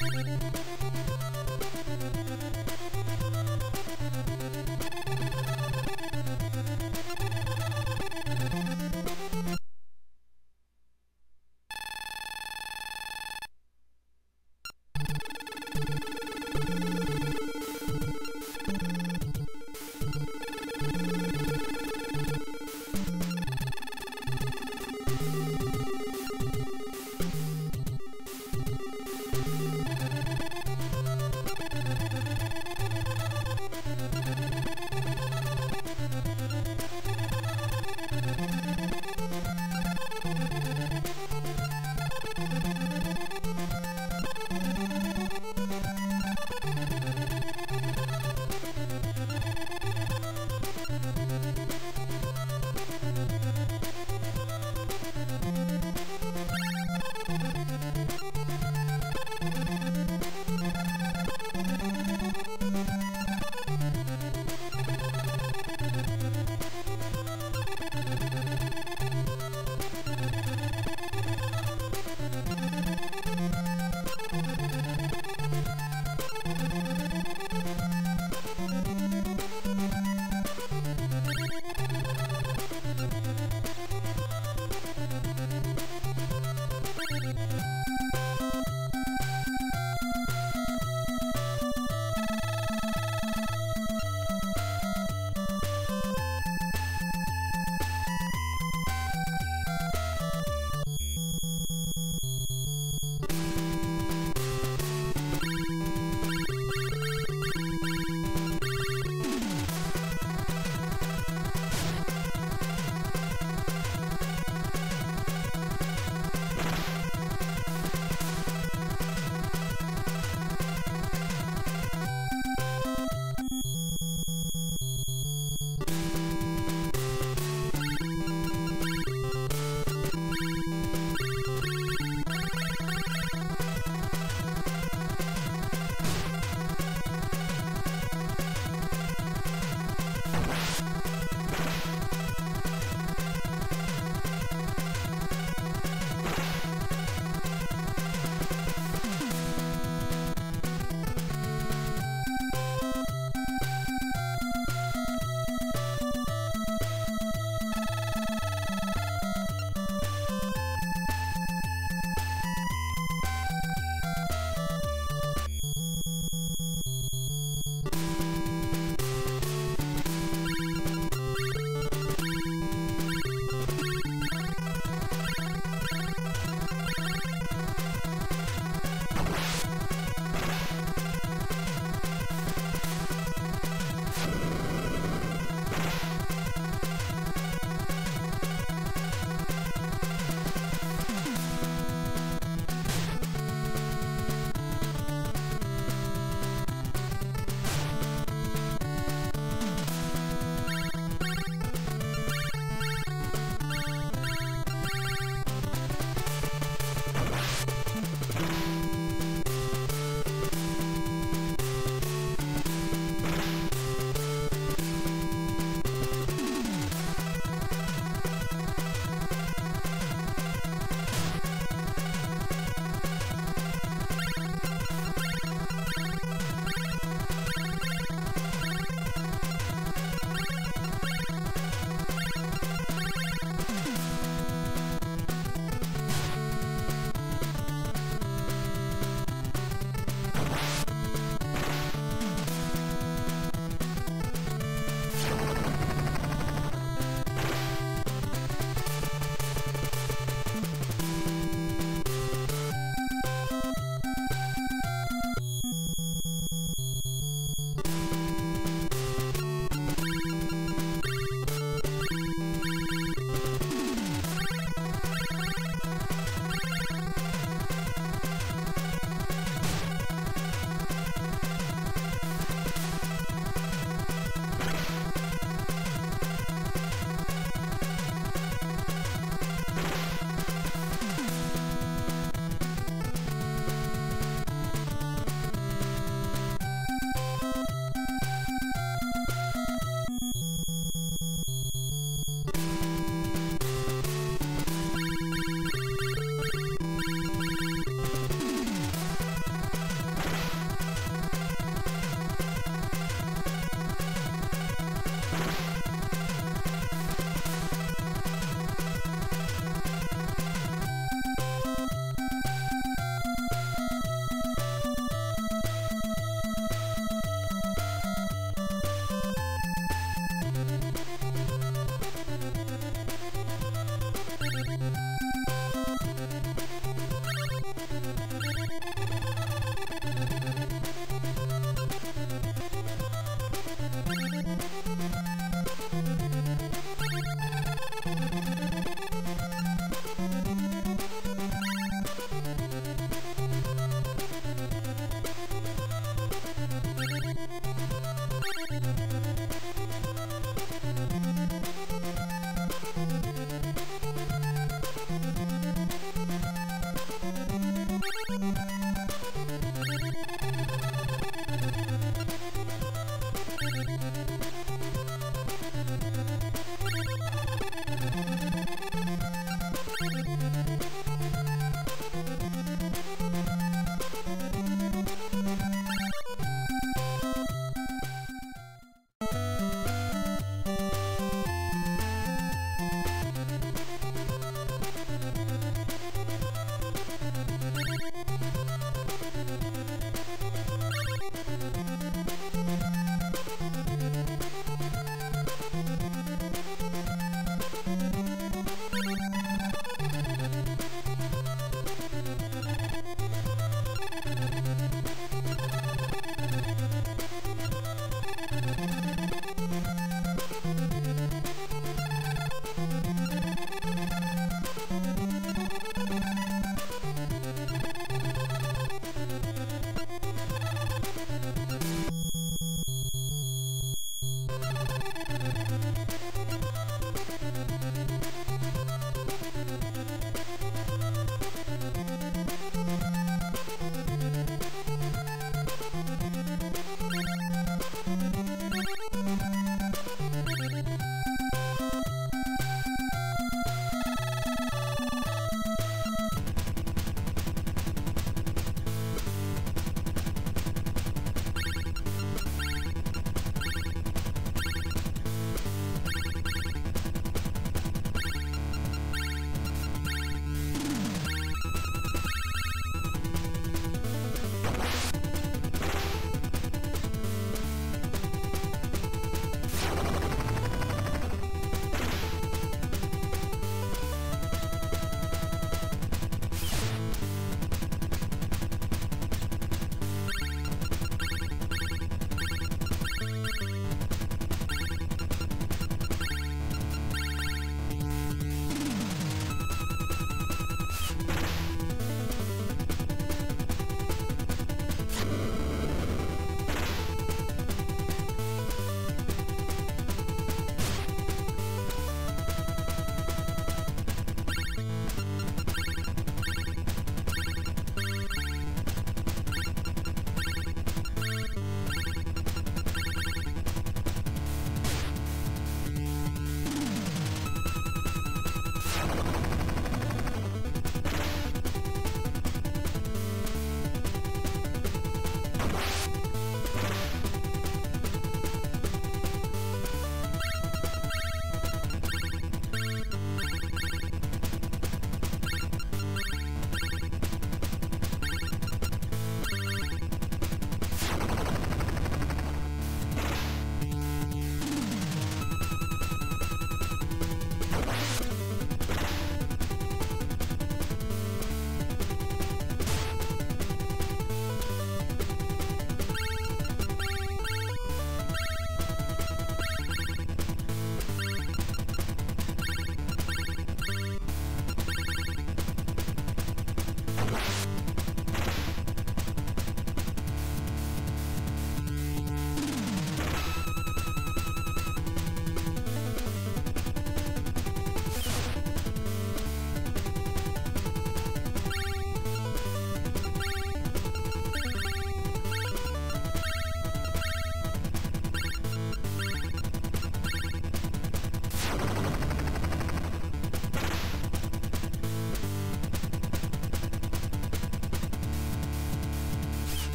Música